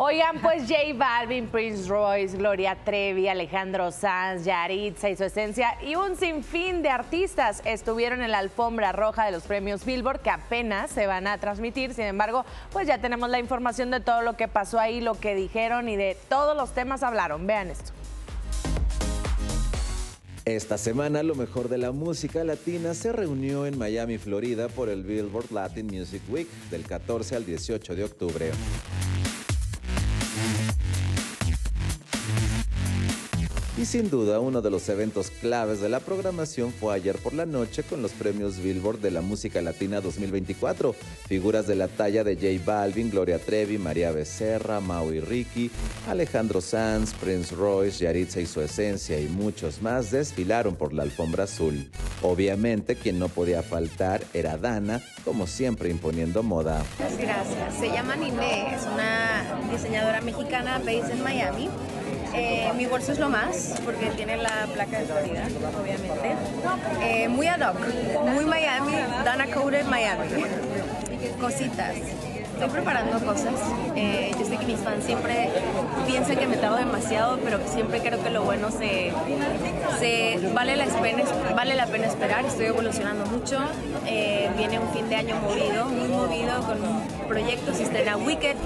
Oigan, pues J Balvin, Prince Royce, Gloria Trevi, Alejandro Sanz, Yaritza y su esencia y un sinfín de artistas estuvieron en la alfombra roja de los premios Billboard que apenas se van a transmitir. Sin embargo, pues ya tenemos la información de todo lo que pasó ahí, lo que dijeron y de todos los temas hablaron. Vean esto. Esta semana lo mejor de la música latina se reunió en Miami, Florida por el Billboard Latin Music Week del 14 al 18 de octubre. Y sin duda uno de los eventos claves de la programación fue ayer por la noche con los premios Billboard de la música latina 2024. Figuras de la talla de J Balvin, Gloria Trevi, María Becerra, Maui Ricky, Alejandro Sanz, Prince Royce, Yaritza y su esencia y muchos más desfilaron por la alfombra azul. Obviamente quien no podía faltar era Dana, como siempre imponiendo moda. Gracias. Se llama Niné, es una diseñadora mexicana based en Miami. Eh, mi bolso es lo más, porque tiene la placa de Florida, obviamente. Eh, muy ad hoc, muy Miami, Dana Coded Miami. Cositas. Estoy preparando cosas. Eh, yo sé que mis fans siempre piensan que me trago demasiado, pero siempre creo que lo bueno se, vale, la pena, esperar. Estoy evolucionando mucho. viene un fin de año movido, muy movido, con un proyecto, se estrena Wicked.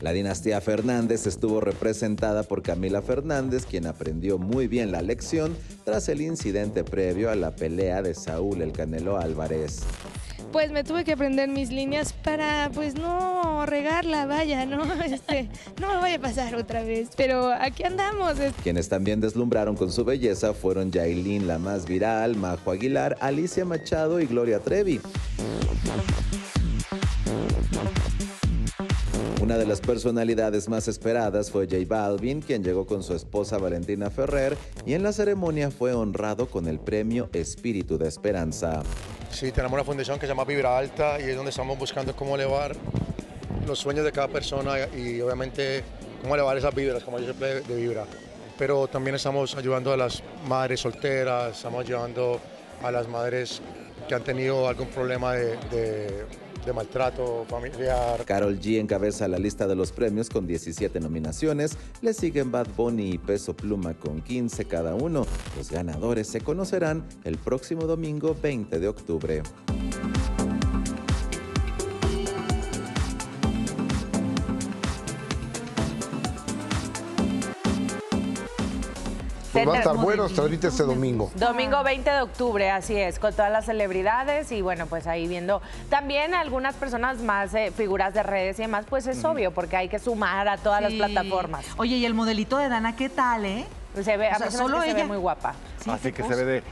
La dinastía Fernández estuvo representada por Camila Fernández, quien aprendió muy bien la lección tras el incidente previo a la pelea de Saúl El Canelo Álvarez. Pues me tuve que aprender mis líneas para pues no regarla, vaya, ¿no? Este, no me vaya a pasar otra vez, pero aquí andamos. Quienes también deslumbraron con su belleza fueron Yailin, la más viral, Majo Aguilar, Alicia Machado y Gloria Trevi. Una de las personalidades más esperadas fue J Balvin, quien llegó con su esposa Valentina Ferrer y en la ceremonia fue honrado con el premio Espíritu de Esperanza. Sí, tenemos una fundación que se llama Vibra Alta y es donde estamos buscando cómo elevar los sueños de cada persona y obviamente cómo elevar esas vibras, como yo siempre de vibra. Pero también estamos ayudando a las madres solteras, estamos ayudando a las madres que han tenido algún problema de de maltrato familiar. Carol G encabeza la lista de los premios con 17 nominaciones. Le siguen Bad Bunny y Peso Pluma con 15 cada uno. Los ganadores se conocerán el próximo domingo 20 de octubre. Pues va a estar bueno hasta ahorita este domingo. Domingo 20 de octubre, así es, con todas las celebridades y bueno, pues ahí viendo también algunas personas más, eh, figuras de redes y demás, pues es obvio, porque hay que sumar a todas las plataformas. Oye, y el modelito de Dana, ¿qué tal, eh? Se ve, solo ella. se ve muy guapa. así que se ve de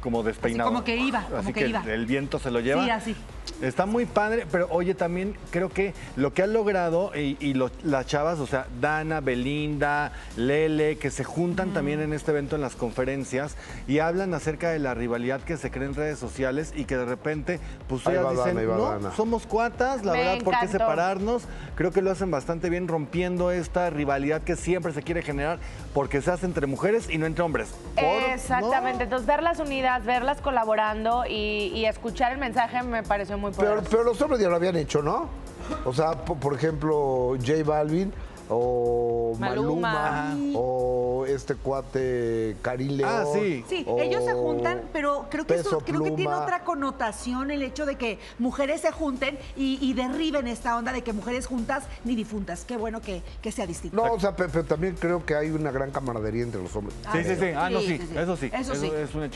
como despeinado. como que iba, como que, iba. el viento se lo lleva. Sí, así. Está muy padre, pero oye, también creo que lo que han logrado y, las chavas, o sea, Dana, Belinda, Lele, que se juntan también en este evento en las conferencias y hablan acerca de la rivalidad que se crea en redes sociales y que de repente, pues ellas dicen, no, somos cuatas, la verdad, ¿por qué separarnos? Creo que lo hacen bastante bien rompiendo esta rivalidad que siempre se quiere generar porque se hace entre mujeres y no entre hombres. Exactamente, entonces verlas unidas, verlas colaborando y, y escuchar el mensaje me pareció muy pero, los hombres ya lo habían hecho, ¿no? O sea, por, ejemplo, J Balvin o Maluma, o este cuate Cari Ah, sí. Sí, ellos se juntan, pero creo que, eso, creo que tiene otra connotación el hecho de que mujeres se junten y, derriben esta onda de que mujeres juntas ni difuntas. Qué bueno que, sea distinto. No, o sea, pero, también creo que hay una gran camaradería entre los hombres. sí, sí, sí. Ah, no, sí. Eso sí. Eso, sí. es un hecho.